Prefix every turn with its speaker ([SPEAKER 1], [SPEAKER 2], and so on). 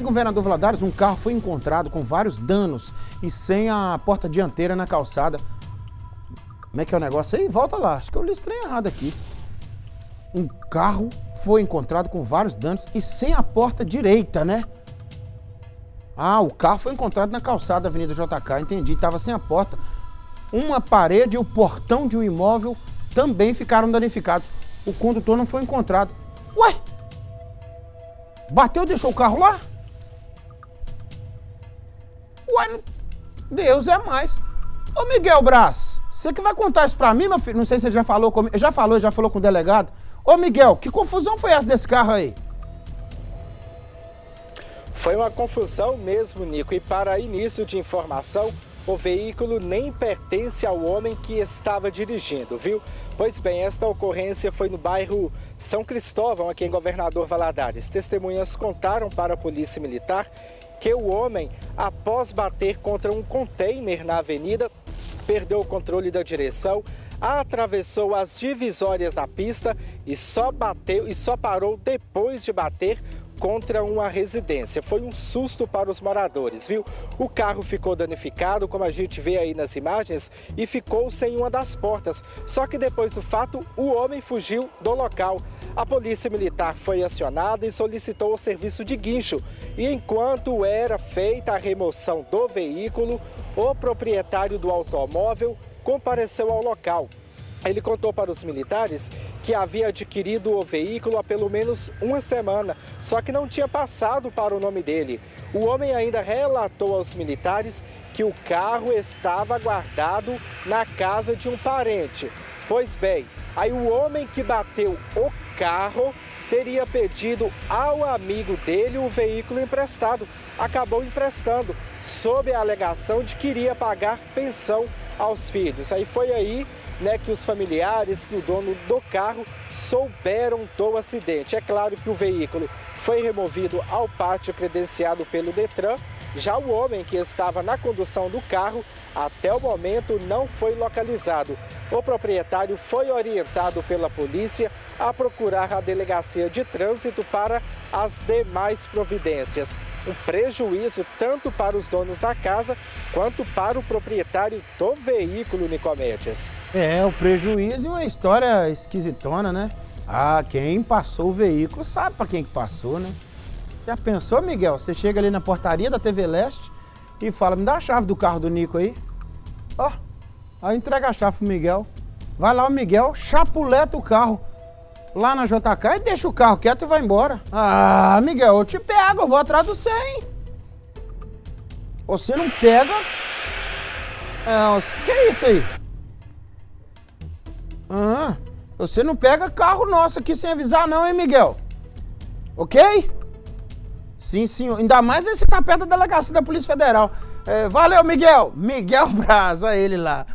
[SPEAKER 1] Em Governador Valadares, um carro foi encontrado com vários danos e sem a porta dianteira na calçada. Como é que é o negócio aí? Volta lá, acho que eu li estranho errado aqui. Um carro foi encontrado com vários danos e sem a porta direita, né? Ah, o carro foi encontrado na calçada da Avenida JK, entendi, estava sem a porta. Uma parede e o portão de um imóvel também ficaram danificados. O condutor não foi encontrado. Ué, Bateu e deixou o carro lá? Ué, Deus é mais. Ô Miguel Braz, você que vai contar isso pra mim, meu filho? Não sei se ele já falou comigo. Já falou, já falou com o delegado. Ô Miguel, que confusão foi essa desse carro aí?
[SPEAKER 2] Foi uma confusão mesmo, Nico. E para início de informação, o veículo nem pertence ao homem que estava dirigindo, viu? Pois bem, esta ocorrência foi no bairro São Cristóvão, aqui em Governador Valadares. Testemunhas contaram para a Polícia Militar que o homem, após bater contra um container na avenida, perdeu o controle da direção, atravessou as divisórias da pista e só bateu e só parou depois de bater contra uma residência. Foi um susto para os moradores, viu? O carro ficou danificado, como a gente vê aí nas imagens, e ficou sem uma das portas. Só que depois do fato, o homem fugiu do local. A polícia militar foi acionada e solicitou o serviço de guincho. E enquanto era feita a remoção do veículo, o proprietário do automóvel compareceu ao local. Ele contou para os militares que havia adquirido o veículo há pelo menos uma semana, só que não tinha passado para o nome dele. O homem ainda relatou aos militares que o carro estava guardado na casa de um parente. Pois bem, aí o homem que bateu o carro teria pedido ao amigo dele o veículo emprestado. Acabou emprestando, sob a alegação de que iria pagar pensão aos filhos. Aí foi aí né, que os familiares, que o dono do carro souberam do acidente. É claro que o veículo foi removido ao pátio credenciado pelo Detran. Já o homem que estava na condução do carro, até o momento não foi localizado. O proprietário foi orientado pela polícia a procurar a delegacia de trânsito para as demais providências. Um prejuízo tanto para os donos da casa quanto para o proprietário do veículo Nicomédias.
[SPEAKER 1] É, o prejuízo e uma história esquisitona, né? Ah, quem passou o veículo sabe para quem que passou, né? Já pensou, Miguel? Você chega ali na portaria da TV Leste e fala, me dá a chave do carro do Nico aí. Ó, aí entrega a chave pro Miguel. Vai lá o Miguel, chapuleta o carro lá na JK e deixa o carro quieto e vai embora. Ah, Miguel, eu te pego, eu vou atrás do 100. Você não pega... É, que é isso aí? Ah, você não pega carro nosso aqui sem avisar não, hein, Miguel? Ok? Sim, senhor. Ainda mais esse tá perto da delegacia da Polícia Federal. É, valeu, Miguel. Miguel Braz, ele lá.